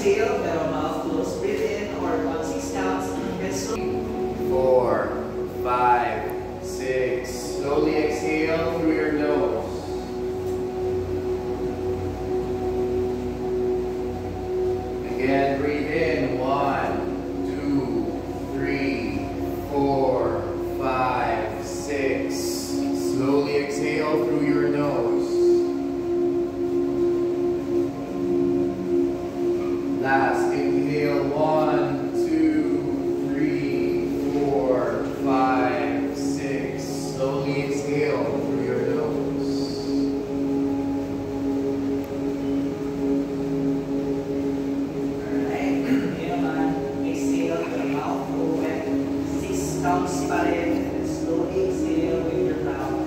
Exhale, pero mouth closed. Breathe in or six counts. And slowly. four, five, six. Slowly exhale through your nose. Again, breathe body and slowly exhale with your mouth.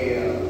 Yeah.